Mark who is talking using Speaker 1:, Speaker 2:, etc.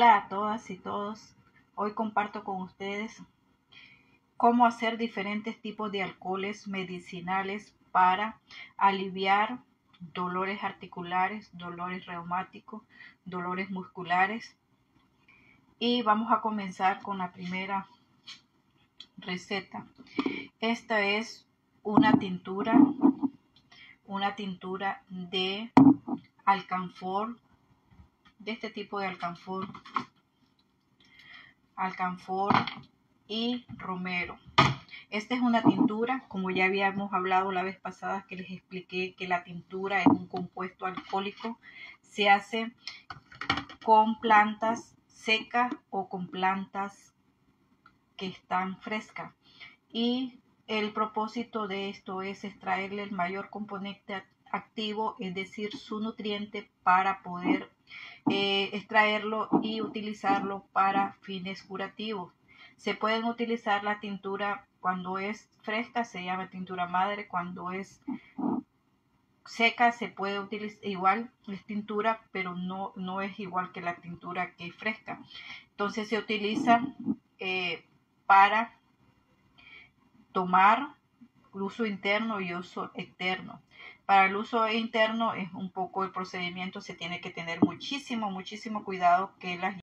Speaker 1: Hola a todas y todos. Hoy comparto con ustedes cómo hacer diferentes tipos de alcoholes medicinales para aliviar dolores articulares, dolores reumáticos, dolores musculares. Y vamos a comenzar con la primera receta. Esta es una tintura, una tintura de alcanfor de este tipo de alcanfor, alcanfor y romero. Esta es una tintura, como ya habíamos hablado la vez pasada que les expliqué que la tintura es un compuesto alcohólico, se hace con plantas secas o con plantas que están frescas. Y el propósito de esto es extraerle el mayor componente activo, es decir, su nutriente para poder eh, extraerlo y utilizarlo para fines curativos. Se pueden utilizar la tintura cuando es fresca, se llama tintura madre, cuando es seca se puede utilizar igual es tintura pero no no es igual que la tintura que es fresca entonces se utiliza eh, para tomar uso interno y uso externo. Para el uso interno es un poco el procedimiento, se tiene que tener muchísimo, muchísimo cuidado que las